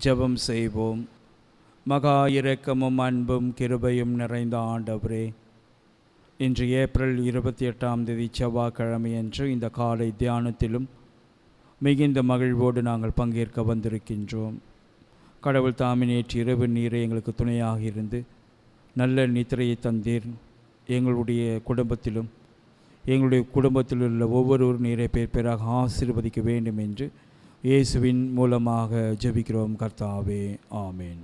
ஜெபம் செய்வோம். மகா இரக்கமும் அன்பும் கிருபையும் நிறைந்த ஆண்டவரே இன்று ஏப்ரல் இருபத்தி எட்டாம் தேதி செவ்வாய்க்கிழமையன்று இந்த காலை தியானத்திலும் மிகுந்த மகிழ்வோடு நாங்கள் பங்கேற்க வந்திருக்கின்றோம். கடவுள் தாமே நேற்று இரவு நீரை எங்களுக்கு துணையாக இருந்து நல்ல நித்திரையை தந்தீர். எங்களுடைய குடும்பத்திலும் எங்களுடைய குடும்பத்தில் உள்ள ஒவ்வொரு நீரை பேர் பேராக ஆசீர்வதிக்க வேண்டும் என்று இயேசுவின் மூலமாக ஜெபிக்கிறோம் கர்த்தாவே. ஆமேன்.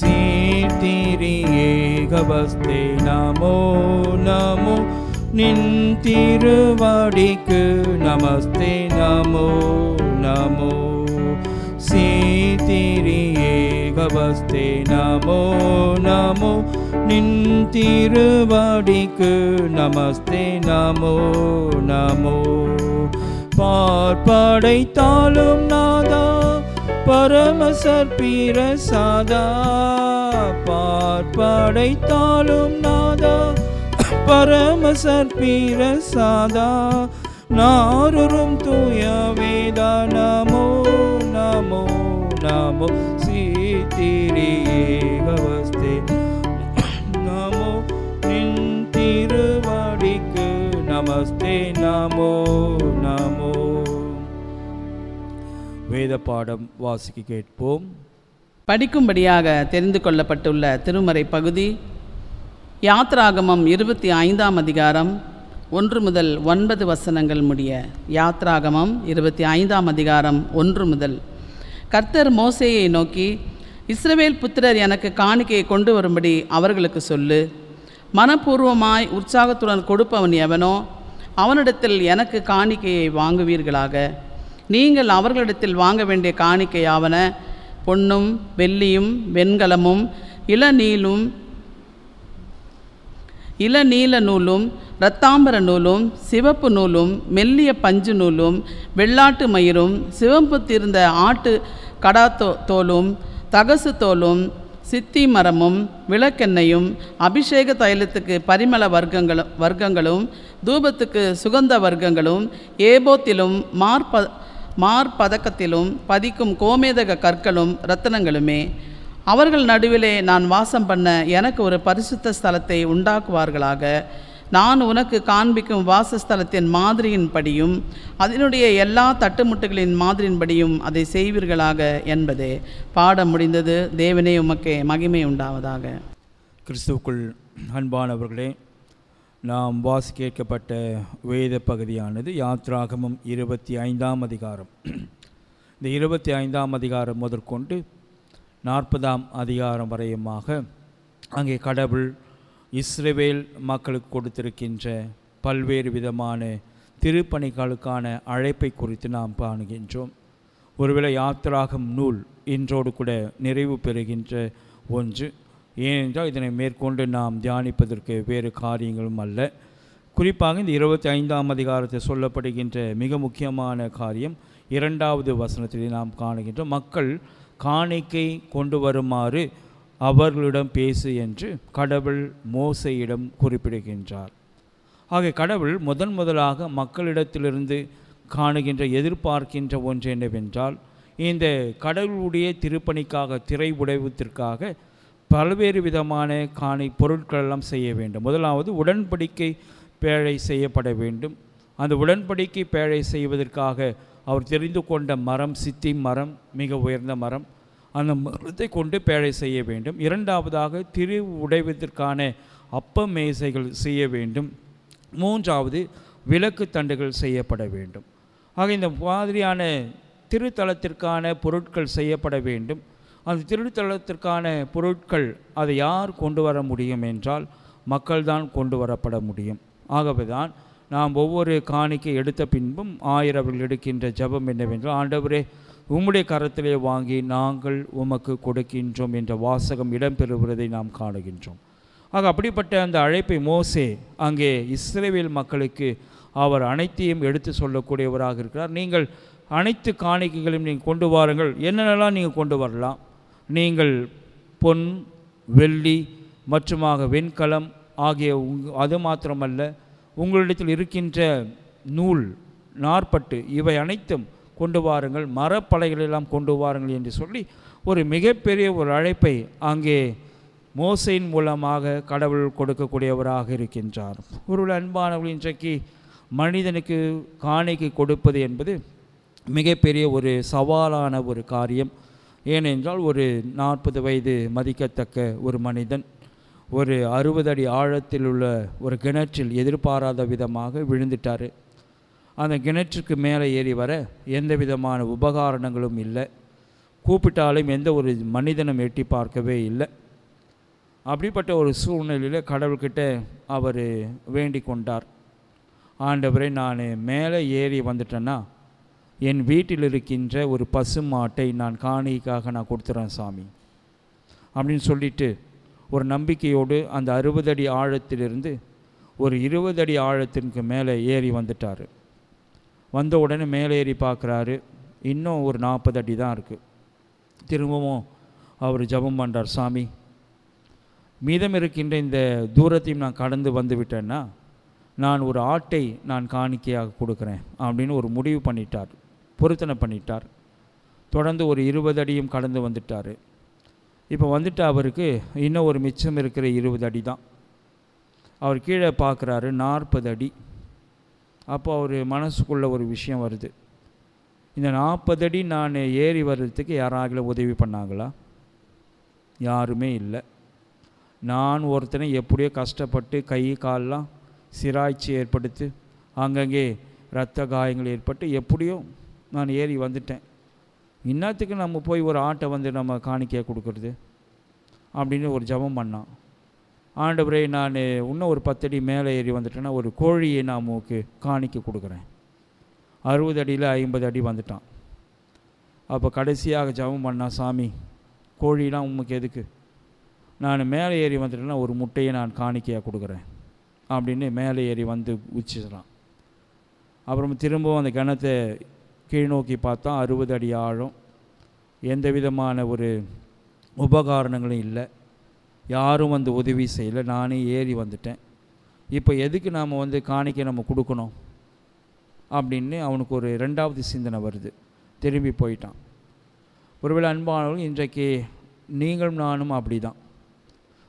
சீர்திரியேகவஸ்தே நமோ நமோ நின் திருவடிக்கு நமஸ்தே நமோ நமோ. சீர்திரியேகவஸ்தே நமோ நமோ. நின் திருவடிக்கு நமஸ்தே நமோ நமோ. பார்ப்படைத்தாலும் நாதா பரமசற்பீர சாதா. பார்ப்படைத்தாலும் நாதா பரமசற்பீர சாதா. நாருரும் தூய வேதா நமோ. நமோ नमो சீத்திரியேகவஸ்தே நமோ நின் திருவடிக்கு நமஸ்தே நமோ நமோ வேத பாடம் வாசிக்க கேட்போம். படிக்கும்படியாக தெரிந்து கொள்ளப்பட்டுள்ள திருமறை பகுதி யாத்ராகமம் இருபத்தி ஐந்தாம் அதிகாரம் ஒன்று முதல் ஒன்பது வசனங்கள் முடிய யாத்ராகமம் இருபத்தி ஐந்தாம் அதிகாரம் ஒன்று முதல் கர்த்தர் மோசையை நோக்கி இஸ்ரவேல் புத்திரர் எனக்கு காணிக்கையை கொண்டு வரும்படி அவர்களுக்கு சொல்லு. மனப்பூர்வமாய் உற்சாகத்துடன் கொடுப்பவன் எவனோ அவனிடத்தில் எனக்கு காணிக்கையை வாங்குவீர்களாக. நீங்கள் அவர்களிடத்தில் வாங்க வேண்டிய காணிக்கையாவன பொன்னும் வெள்ளியும் வெண்கலமும் இளநீலும் இளநீல நூலும் இரத்தாம்பர நூலும் சிவப்பு நூலும் மெல்லிய பஞ்சு நூலும் வெள்ளாட்டு மயிரும் சிவம்புத்திருந்த ஆட்டு கடாத்தோ தோலும் தகசு தோலும் சித்தி மரமும் விளக்கெண்ணையும் அபிஷேக தைலத்துக்கு பரிமள வர்க்கங்களும் வர்க்கங்களும் தூபத்துக்கு சுகந்த வர்க்கங்களும் ஏபோத்திலும் மார்ப மார்பதக்கத்திலும் பதிக்கும் கோமேதக கற்களும் ரத்தனங்களுமே அவர்கள் நடுவிலே நான் வாசம் பண்ண எனக்கு ஒரு பரிசுத்த ஸ்தலத்தை உண்டாக்குவார்களாக. நான் உனக்கு காண்பிக்கும் வாசஸ்தலத்தின் மாதிரியின்படியும் அதனுடைய எல்லா தட்டுமுட்டுகளின் மாதிரியின்படியும் அதை செய்வீர்களாக என்பதே. பாடம் முடிந்தது தேவனே உமக்கே மகிமை உண்டாவதாக. கிறிஸ்துவுக்குள் அன்பானவர்களே நாம் வாசி கேட்கப்பட்ட வேத பகுதியானது யாத்ராகமம் இருபத்தி ஐந்தாம் அதிகாரம். இந்த இருபத்தி ஐந்தாம் அதிகாரம் முதற்கொண்டு நாற்பதாம் அதிகாரம் வரையுமாக அங்கே கடவுள் இஸ்ரேவேல் மக்களுக்கு கொடுத்திருக்கின்ற பல்வேறு விதமான திருப்பணிகளுக்கான அழைப்பை குறித்து நாம் காணுகின்றோம். ஒருவேளை யாத்திராகம் நூல் இன்றோடு கூட நிறைவு பெறுகின்ற ஒன்று. ஏனென்றால் இதனை மேற்கொண்டு நாம் தியானிப்பதற்கு வேறு காரியங்களும் அல்ல. குறிப்பாக இந்த இருபத்தி ஐந்தாம் அதிகாரத்தில் சொல்லப்படுகின்ற மிக முக்கியமான காரியம் இரண்டாவது வசனத்திலே நாம் காணுகின்றோம். மக்கள் காணிக்கை கொண்டு வருமாறு அவர்களிடம் பேசு என்று கடவுள் மோசையிடம் குறிப்பிடுகின்றார். ஆக கடவுள் முதன் முதலாக மக்களிடத்திலிருந்து காணுகின்ற எதிர்பார்க்கின்ற ஒன்று என்னவென்றால் இந்த கடவுளுடைய திருப்பணிக்காக திரை உடைவத்திற்காக பல்வேறு விதமான காணி பொருட்களெல்லாம் செய்ய வேண்டும். முதலாவது உடன்படிக்கை பேழை செய்யப்பட வேண்டும். அந்த உடன்படிக்கை பேழை செய்வதற்காக அவர் தெரிந்து கொண்ட மரம் சித்தி மரம் மிக உயர்ந்த மரம் அந்த மரத்தை கொண்டு பேழை செய்ய வேண்டும். இரண்டாவதாக திரு உடைவதற்கான அப்ப மேசைகள் செய்ய வேண்டும். மூன்றாவது விளக்கு தண்டுகள் செய்யப்பட வேண்டும். ஆக இந்த மாதிரியான திருத்தலத்திற்கான பொருட்கள் செய்யப்பட வேண்டும். அந்த திருத்தலத்திற்கான பொருட்கள் அதை யார் கொண்டு வர முடியும் என்றால் மக்கள்தான் கொண்டு வரப்பட முடியும். ஆகவே தான் நாம் ஒவ்வொரு காணிக்கை எடுத்த பின்பும் ஆயிரவர்கள் எடுக்கின்ற ஜெபம் என்னவென்றால் ஆண்டவரே உம்முடைய கரத்திலே வாங்கி நாங்கள் உமக்கு கொடுக்கின்றோம் என்ற வாசகம் இடம்பெறுகிறதை நாம் காணுகின்றோம். ஆக அப்படிப்பட்ட அந்த அழைப்பை மோசே அங்கே இஸ்ரேவேல் மக்களுக்கு அவர் அனைத்தையும் எடுத்து சொல்லக்கூடியவராக இருக்கிறார். நீங்கள் அனைத்து காணிக்கைகளையும் நீங்கள் கொண்டு வாருங்கள். என்னென்னலாம் நீங்கள் கொண்டு வரலாம்? நீங்கள் பொன் வெள்ளி மற்றுமாக வெண்கலம் ஆகிய உங் அது மாத்திரமல்ல உங்களிடத்தில் இருக்கின்ற நூல் நாற்பட்டு இவை அனைத்தும் கொண்டு வாருங்கள் மரப்பலைகளெல்லாம் கொண்டு வாருங்கள் என்று சொல்லி ஒரு மிகப்பெரிய ஒரு அழைப்பை அங்கே மோசையின் மூலமாக கடவுள் கொடுக்கக்கூடியவராக இருக்கின்றார். ஒரு அன்பானவர்கள் இன்றைக்கு மனிதனுக்கு காணிக்கை கொடுப்பது என்பது மிகப்பெரிய ஒரு சவாலான ஒரு காரியம். ஏனென்றால் ஒரு நாற்பது வயது மதிக்கத்தக்க ஒரு மனிதன் ஒரு அறுபது அடி ஆழத்தில் உள்ள ஒரு கிணற்றில் எதிர்பாராத விதமாக விழுந்துட்டார். அந்த கிணற்றுக்கு மேலே ஏறி வர எந்த விதமான உபகாரணங்களும் இல்லை. கூப்பிட்டாலும் எந்த ஒரு மனிதனும் எட்டி பார்க்கவே இல்லை. அப்படிப்பட்ட ஒரு சூழ்நிலையில் கடவுள்கிட்ட அவர் வேண்டிக் கொண்டார். ஆண்டவரை நான் மேலே ஏறி வந்துட்டேன்னா என் வீட்டில் இருக்கின்ற ஒரு பசு மாட்டை நான் காணிக்காக நான் கொடுத்துறேன் சாமி. அப்படின்னு சொல்லிட்டு ஒரு நம்பிக்கையோடு அந்த அறுபது அடி ஆழத்திலிருந்து ஒரு இருபது அடி ஆழத்திற்கு மேலே ஏறி வந்துட்டார். வந்த உடனே மேலே ஏறி பார்க்குறாரு. இன்னும் ஒரு நாற்பது அடி தான் இருக்குது திரும்பவும் அவர் ஜெபம் பண்ணுறார் சாமி மீதம் இருக்கின்ற இந்த தூரத்தையும் நான் கடந்து வந்து விட்டேன்னா நான் ஒரு ஆட்டை நான் காணிக்கையாக கொடுக்குறேன் அப்படின்னு ஒரு முடிவு பண்ணிட்டார் பொருத்தனை பண்ணிட்டார். தொடர்ந்து ஒரு இருபது அடியும் கடந்து வந்துட்டார். இப்போ வந்துட்டு அவருக்கு இன்னும் ஒரு மிச்சம் இருக்கிற இருபது அடி தான். அவர் கீழே பார்க்குறாரு நாற்பது அடி. அப்போ அவர் மனசுக்குள்ளே ஒரு விஷயம் வருது. இந்த நாற்பது அடி நான் ஏறி வர்றதுக்கு யாராவது உதவி பண்ணாங்களா? யாருமே இல்லை. நான் ஒருத்தனை எப்படியோ கஷ்டப்பட்டு கை கால்லாம் சிராய்ச்சி ஏற்படுத்து அங்கங்கே இரத்த காயங்கள் ஏற்பட்டு எப்படியோ நான் ஏறி வந்துட்டேன். இன்னத்துக்கு நம்ம போய் ஒரு ஆட்டை வந்து நம்ம காணிக்கையாக கொடுக்குறது? அப்படின்னு ஒரு ஜெபம் பண்ணான். ஆண்டவரே நான் இன்னும் ஒரு பத்தடி மேலே ஏறி வந்துட்டேன்னா ஒரு கோழியை நான் உமக்கு காணிக்க கொடுக்குறேன். அறுபது அடியில் ஐம்பது அடி வந்துட்டான். அப்போ கடைசியாக ஜபம் பண்ணான் சாமி கோழிலாம் உமக்கு எதுக்கு? நான் மேலே ஏறி வந்துட்டேன்னா ஒரு முட்டையை நான் காணிக்கையாக கொடுக்குறேன். அப்படின்னு மேலே ஏறி வந்து உச்சிடுறான் அப்புறம் திரும்பவும் அந்த கிணத்தை கீழ்நோக்கி பார்த்தா அறுபது அடி ஆழம். எந்த விதமான ஒரு உபகாரணங்களும் இல்லை. யாரும் வந்து உதவி செய்யலை. நானே ஏறி வந்துட்டேன். இப்போ எதுக்கு நாம் வந்து காணிக்கை நம்ம கொடுக்கணும்? அப்படின்னு அவனுக்கு ஒரு ரெண்டாவது சிந்தனை வருது. திரும்பி போயிட்டான். ஒருவேளை அன்பானவர்கள் இன்றைக்கு நீங்களும் நானும் அப்படி தான்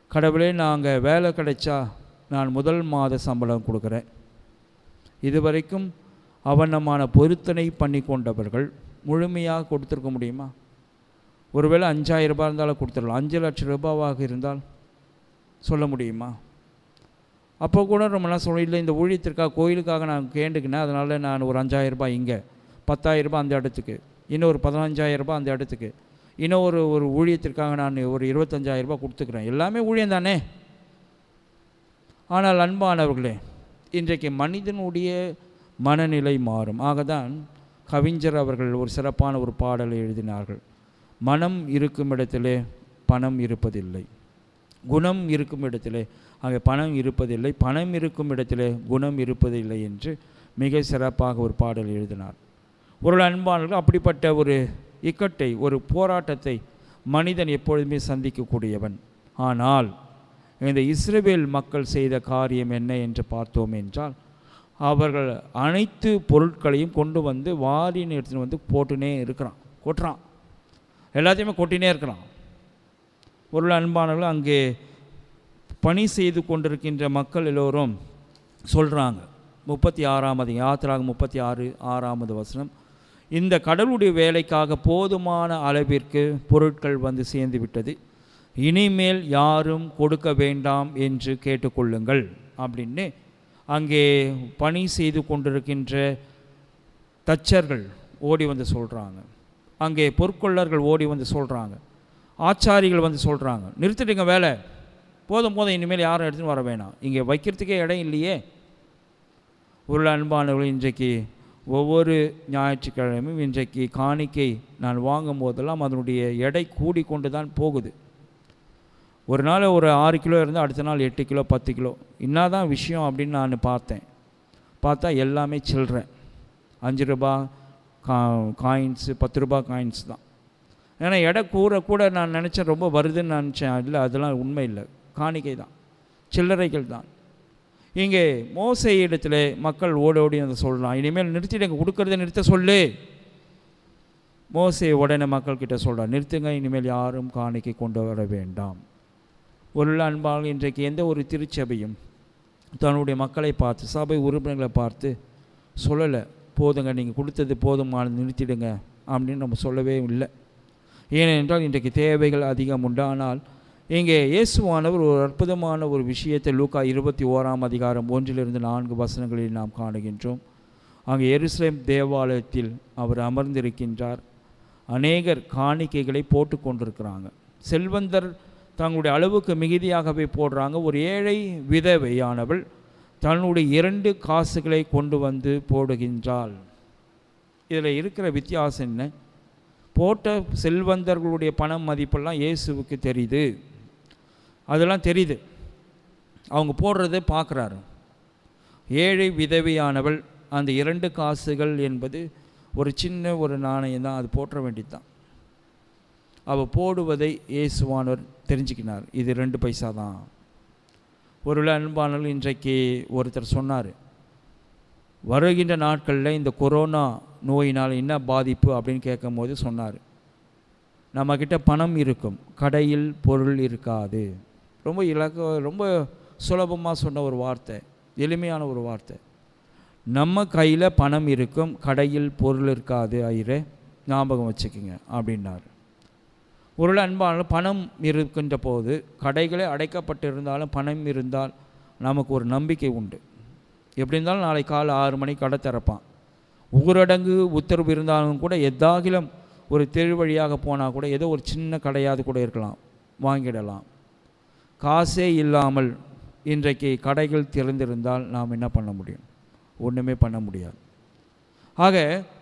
கடவுளே நாங்கள் வேலை கிடைச்சா நான் முதல் மாத சம்பளம் கொடுக்குறேன். இதுவரைக்கும் அவனமான பொருத்தனை பண்ணி கொண்டவர்கள் முழுமையாக கொடுத்துருக்க முடியுமா? ஒருவேளை அஞ்சாயிரம் ரூபாய் இருந்தாலும் கொடுத்துடலாம். அஞ்சு லட்சம் ரூபாவாக இருந்தால் சொல்ல முடியுமா? அப்போ கூட ரொம்ப நாள் சொல்ல இல்லை இந்த ஊழியத்திற்காக கோயிலுக்காக நான் கேண்டுக்கினேன். அதனால் நான் ஒரு அஞ்சாயிரம் ரூபாய் இங்கே பத்தாயிரரூபா அந்த இடத்துக்கு இன்னும் ஒரு பதினஞ்சாயிரரூபா அந்த இடத்துக்கு இன்னும் ஒரு ஒரு ஊழியத்திற்காக நான் ஒரு இருபத்தஞ்சாயிரரூபா கொடுத்துக்குறேன் கொடுத்துக்கிறேன். எல்லாமே ஊழியம் தானே? ஆனால் அன்பானவர்களே இன்றைக்கு மனிதனுடைய மனநிலை மாறும். ஆகதான் கவிஞர் அவர்கள் ஒரு சிறப்பான ஒரு பாடலை எழுதினார்கள். மனம் இருக்கும் இடத்திலே பணம் இருப்பதில்லை. குணம் இருக்கும் இடத்திலே அங்கே பணம் இருப்பதில்லை. பணம் இருக்கும் இடத்திலே குணம் இருப்பதில்லை என்று மிக சிறப்பாக ஒரு பாடல் எழுதினார். ஒரு அன்பானவர்கள் அப்படிப்பட்ட ஒரு இக்கட்டை ஒரு போராட்டத்தை மனிதன் எப்பொழுதுமே சந்திக்கக்கூடியவன். ஆனால் இந்த இஸ்ரேல் மக்கள் செய்த காரியம் என்ன என்று பார்த்தோம் என்றால் அவர்கள் அனைத்து பொருட்களையும் கொண்டு வந்து வாரின்னு எடுத்துன்னு வந்து போட்டுனே இருக்கிறான் கொட்டுறான். எல்லாத்தையுமே கொட்டினே இருக்கலாம். ஒரு அன்பானவர்கள் அங்கே பணி செய்து கொண்டிருக்கின்ற மக்கள் எல்லோரும் சொல்கிறாங்க முப்பத்தி ஆறாமது யாத்திராக முப்பத்தி ஆறு ஆறாமது வசனம். இந்த கடவுளுடைய வேலைக்காக போதுமான அளவிற்கு பொருட்கள் வந்து சேர்ந்து விட்டது. இனிமேல் யாரும் கொடுக்க வேண்டாம் என்று கேட்டுக்கொள்ளுங்கள் அப்படின்னு அங்கே பணி செய்து கொண்டிருக்கின்ற தச்சர்கள் ஓடி வந்து சொல்கிறாங்க அங்கே பொற்கொள்ளர்கள் ஓடி வந்து சொல்கிறாங்க ஆச்சாரிகள் வந்து சொல்கிறாங்க நிறுத்திட்டுங்க வேலை. போதும் போதும். இனிமேல் யாரும் எடுத்துன்னு வர வேணாம். இங்கே வைக்கிறதுக்கே இடம் இல்லையே. ஒரு அன்பானவர்கள் இன்றைக்கு ஒவ்வொரு ஞாயிற்றுக்கிழமையும் இன்றைக்கு காணிக்கை நான் வாங்கும் போதெல்லாம் அதனுடைய எடை கூடி கொண்டு தான் போகுது. ஒரு நாள் ஒரு ஆறு கிலோ இருந்தால் அடுத்த நாள் எட்டு கிலோ பத்து கிலோ. என்ன தான் விஷயம் அப்படின்னு நான் பார்த்தேன். பார்த்தா எல்லாமே சில்லற. அஞ்சு ரூபா கா காயின்ஸு பத்து ரூபா காயின்ஸ் தான். ஏன்னா எடை கூற கூட நான் நினச்சேன் ரொம்ப வருதுன்னு நினச்சேன். இல்லை அதெல்லாம் உண்மை இல்லை. காணிக்கை தான். சில்லறைகள் தான். இங்கே மோசை இடத்துல மக்கள் ஓடோடி ஓடி அதை சொல்லலாம் இனிமேல் நிறுத்திடுங்க கொடுக்கறத நிறுத்த சொல்லு. மோசை உடனே மக்கள்கிட்ட சொல்கிறார் நிறுத்துங்க இனிமேல் யாரும் காணிக்கை கொண்டு வர வேண்டாம். ஒரு அன்பால் இன்றைக்கு எந்த ஒரு திருச்சபையும் தன்னுடைய மக்களை பார்த்து சபை உறுப்பினர்களை பார்த்து சொல்லலை. போதுங்க நீங்கள் கொடுத்தது போதுமானது நிறுத்திடுங்க அப்படின்னு நம்ம சொல்லவே இல்லை. ஏனென்றால் இன்றைக்கு தேவைகள் அதிகம் உண்டு. ஆனால் இங்கே இயேசுவானவர் ஒரு அற்புதமான ஒரு விஷயத்தை லூக்கா இருபத்தி ஓராம் அதிகாரம் ஒன்றிலிருந்து நான்கு வசனங்களில் நாம் காணுகின்றோம். அங்கே எருசலேம் தேவாலயத்தில் அவர் அமர்ந்திருக்கின்றார். அநேகர் காணிக்கைகளை போட்டு கொண்டிருக்கிறாங்க. செல்வந்தர் தங்களுடைய அளவுக்கு மிகுதியாகவே போடுறாங்க. ஒரு ஏழை விதவையானவள் தன்னுடைய இரண்டு காசுகளை கொண்டு வந்து போடுகின்றாள். இதில் இருக்கிற வித்தியாசம் என்ன? போட்ட செல்வந்தர்களுடைய பணம் மதிப்பெல்லாம் இயேசுவுக்கு தெரியுது. அதெல்லாம் தெரியுது. அவங்க போடுறதை பார்க்குறாரு. ஏழை விதவையானவள் அந்த இரண்டு காசுகள் என்பது ஒரு சின்ன ஒரு நாணயம் தான் அது போற்ற வேண்டியது தான் அவள் போடுவதை இயேசுவானவர் தெரிஞ்சுக்கினார். இது ரெண்டு பைசா தான். ஒரு அன்பானல் இன்றைக்கு ஒருத்தர் சொன்னார் வருகின்ற நாட்களில் இந்த கொரோனா நோயினால் என்ன பாதிப்பு? அப்படின்னு கேட்கும்போது சொன்னார் நம்மக்கிட்ட பணம் இருக்கும் கடையில் பொருள் இருக்காது. ரொம்ப இலக்க ரொம்ப சுலபமாக சொன்ன ஒரு வார்த்தை எளிமையான ஒரு வார்த்தை. நம்ம கையில் பணம் இருக்கும் கடையில் பொருள் இருக்காது ஐயரே ஞாபகம் வச்சுக்கோங்க அப்படின்னார். ஒரு அன்பான பணம் இருக்கின்ற போது கடைகளே அடைக்கப்பட்டிருந்தாலும் பணம் இருந்தால் நமக்கு ஒரு நம்பிக்கை உண்டு. எப்படி இருந்தாலும் நாளை காலை ஆறு மணிக்கு கடை திறப்பான். ஊரடங்கு உத்தரவு இருந்தாலும் கூட எதாகிலும் ஒரு தெரு வழியாக போனால் கூட ஏதோ ஒரு சின்ன கடையாவது கூட இருக்கலாம் வாங்கிடலாம். காசே இல்லாமல் இன்றைக்கு கடைகள் திறந்திருந்தால் நாம் என்ன பண்ண முடியும்? ஒன்றுமே பண்ண முடியாது. ஆக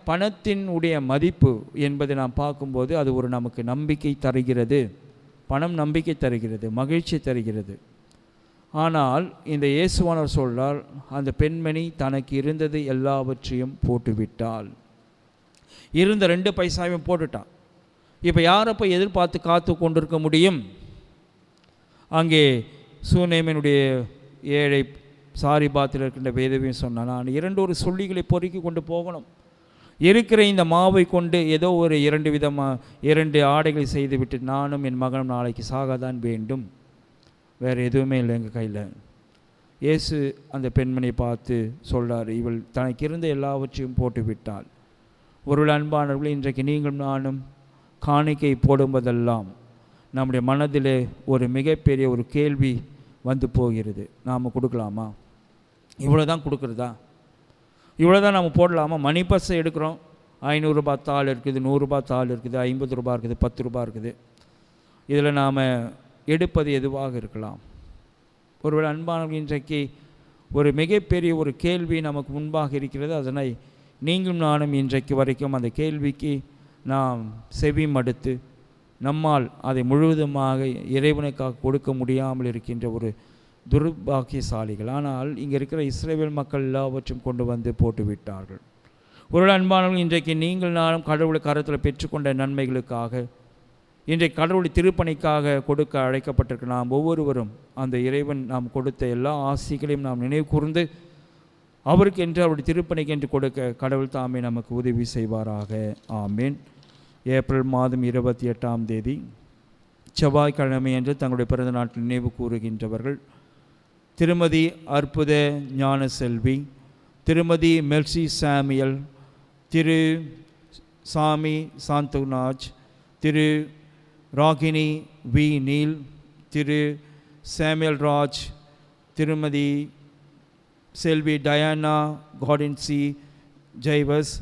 பணத்தினுடைய மதிப்பு என்பதை நாம் பார்க்கும்போது அது ஒரு நமக்கு நம்பிக்கை தருகிறது. பணம் நம்பிக்கை தருகிறது மகிழ்ச்சி தருகிறது. ஆனால் இந்த இயேசுவானவர் சொல்றார் அந்த பெண்மணி தனக்கு இருந்தது எல்லாவற்றையும் போட்டுவிட்டாள். இருந்த ரெண்டு பைசாவையும் போட்டுட்டான். இப்போ யாரை போய் எதிர்பார்த்து காத்து கொண்டிருக்க முடியும்? அங்கே சூனேமனுடைய ஏழை சாரி பாத்தில் இருக்கின்ற வேதவையும் சொன்னான் நான் இரண்டு ஒரு சொல்லிகளை பொறுக்கி கொண்டு போகணும். இருக்கிற இந்த மாவை கொண்டு ஏதோ ஒரு இரண்டு விதமாக இரண்டு ஆடைகளை செய்துவிட்டு நானும் என் மகனும் நாளைக்கு சாகத்தான் வேண்டும். வேறு எதுவுமே இல்லை எங்கள் கையில். இயேசு அந்த பெண்மணியை பார்த்து சொல்கிறார் இவள் தனக்கு இருந்த எல்லாவற்றையும் போட்டு விட்டாள். ஒரு அன்பானவர்கள் இன்றைக்கு நீங்களும் நானும் காணிக்கை போடும்போதெல்லாம் நம்முடைய மனதிலே ஒரு மிகப்பெரிய ஒரு கேள்வி வந்து போகிறது. நாம் கொடுக்கலாமா? இவ்வளோ தான் கொடுக்குறதா? இவ்வளோ தான் நம்ம போடலாமா? மணி பஸ்ஸை எடுக்கிறோம். ஐநூறுரூபா தாள் இருக்குது நூறுரூபா தாள் இருக்குது ஐம்பது ரூபா இருக்குது பத்து ரூபா இருக்குது. இதில் நாம் எடுப்பது எதுவாக இருக்கலாம்? ஒருவேளை அன்பானவர்கள் இன்றைக்கு ஒரு மிகப்பெரிய ஒரு கேள்வி நமக்கு முன்பாக இருக்கிறது. அதனை நீங்களும் நானும் இன்றைக்கு வரைக்கும் அந்த கேள்விக்கு நாம் செவி மடுத்து நம்மால் அதை முழுவதுமாக இறைவனுக்காக கொடுக்க முடியாமல் இருக்கின்ற ஒரு துர்பாக்கியசாலிகள். ஆனால் இங்கே இருக்கிற இஸ்ரேல் மக்கள் எல்லாவற்றும் கொண்டு வந்து போட்டு விட்டார்கள் ஒரு அன்பானவர்கள் இன்றைக்கு நீங்கள் நானும் கடவுளை கருத்தில் பெற்றுக்கொண்ட நன்மைகளுக்காக இன்றைக்கு கடவுள் திருப்பணிக்காக கொடுக்க அழைக்கப்பட்டிருக்க நாம் ஒவ்வொருவரும் அந்த இறைவன் நாம் கொடுத்த எல்லா ஆசிகளையும் நாம் நினைவு கூர்ந்து அவருக்கு என்று அவருடைய திருப்பணிக்கு என்று கொடுக்க கடவுள் தாமே நமக்கு உதவி செய்வாராக. ஆமேன். ஏப்ரல் மாதம் இருபத்தி எட்டாம் தேதி செவ்வாய்க்கிழமை என்று தங்களுடைய பிறந்த நாட்டில் நினைவு கூறுகின்றவர்கள் திருமதி அற்புத ஞான செல்வி திருமதி மெர்சி சாமியல் திரு சாமி சாந்தகுநாஜ் திரு ராகினி வி. நீல் திரு சாமியல் ராஜ் திருமதி செல்வி டயானா காடின்சி ஜெய்வஸ்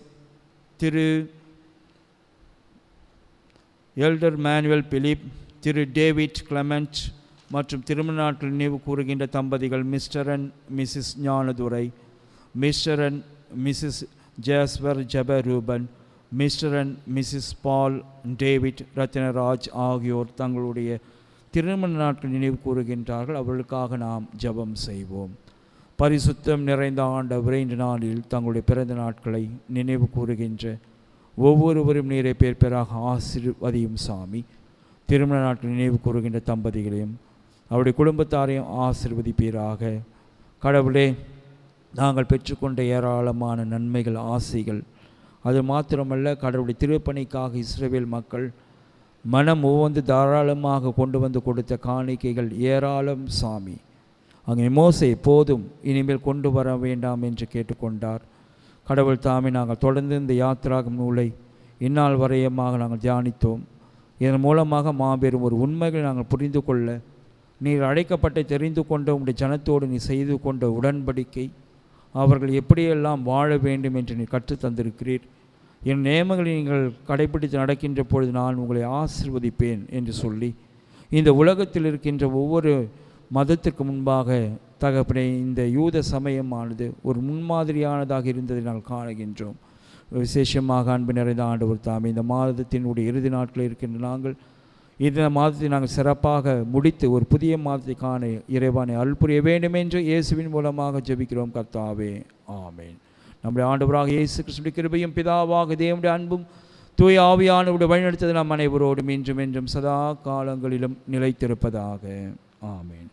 திரு எல்டர் மேனுவல் பிலிப் திரு டேவிட் கிளமெண்ட் மற்றும் திருமண நாட்டில் நினைவு கூறுகின்ற தம்பதிகள் mister and missus Gnanadurai mister and missus ஜேஸ்வர் ஜபரூபன் mister and missus Paul David Rathnaraj ஆகியோர் தங்களுடைய திருமண நாட்கள் நினைவு கூறுகின்றார்கள். அவர்களுக்காக நாம் ஜெபம் செய்வோம். பரிசுத்தம் நிறைந்த ஆண்ட விரைந்த நாளில் தங்களுடைய பிறந்த நாட்களை நினைவு கூறுகின்ற ஒவ்வொருவரும் நீரை பேர் பேராக ஆசிர்வதியும் சாமி. திருமண நாட்கள் நினைவு கூறுகின்ற தம்பதிகளையும் அவருடைய குடும்பத்தாரையும் ஆசீர்வதிப்பீராக. கடவுளே நாங்கள் பெற்றுக்கொண்ட ஏராளமான நன்மைகள் ஆசைகள். அது மாத்திரமல்ல கடவுளுடைய திருப்பணிக்காக இஸ்ரேவேல் மக்கள் மனம் ஒவ்வொன்று தாராளமாக கொண்டு வந்து கொடுத்த காணிக்கைகள் ஏராளம் சாமி. அங்கே மோசை போதும் இனிமேல் கொண்டு வர வேண்டாம் என்று கேட்டுக்கொண்டார். கடவுள் தாமே நாங்கள் தொடர்ந்து இந்த யாத்திராகும் நூலை இந்நாள் வரையமாக நாங்கள் தியானித்தோம். இதன் மூலமாக மாபெரும் ஒரு உண்மைகளை நாங்கள் புரிந்து கொள்ள நீர் அழைக்கப்பட்டு தெரிந்து கொண்ட உங்களுடைய ஜனத்தோடு நீ செய்து கொண்ட உடன்படிக்கை அவர்கள் எப்படியெல்லாம் வாழ வேண்டும் என்று நீ கற்றுத்தந்திருக்கிறீர் என் நியமங்களை நீங்கள் கடைபிடித்து நடக்கின்ற பொழுது நான் உங்களை ஆசிர்வதிப்பேன் என்று சொல்லி இந்த உலகத்தில் இருக்கின்ற ஒவ்வொரு மதத்திற்கு முன்பாக தகப்பனை இந்த யூத சமயமானது ஒரு முன்மாதிரியானதாக இருந்ததை நாங்கள் காணுகின்றோம். விசேஷமாக அன்பு நிறைந்த ஆண்டவர் தாமே இந்த மாதத்தினுடைய இறுதி நாட்களில் இருக்கின்ற நாங்கள் இந்த மாதத்தை நாங்கள் சிறப்பாக முடித்து ஒரு புதிய மாதத்தை காண இறைவானை அல்புரிய வேண்டும் என்று இயேசுவின் மூலமாக ஜெபிக்கிறோம் கர்த்தாவே. ஆமேன். நம்முடைய ஆண்டவராக இயேசு கிறிஸ்துவின் கிருபையும் பிதாவாக தேவனுடைய அன்பும் தூய ஆவியானவுடைய வழிநடத்தது நம் அனைவரோடும் இன்றும் என்றும் சதா காலங்களிலும் நிலைத்திருப்பதாக. ஆமேன்.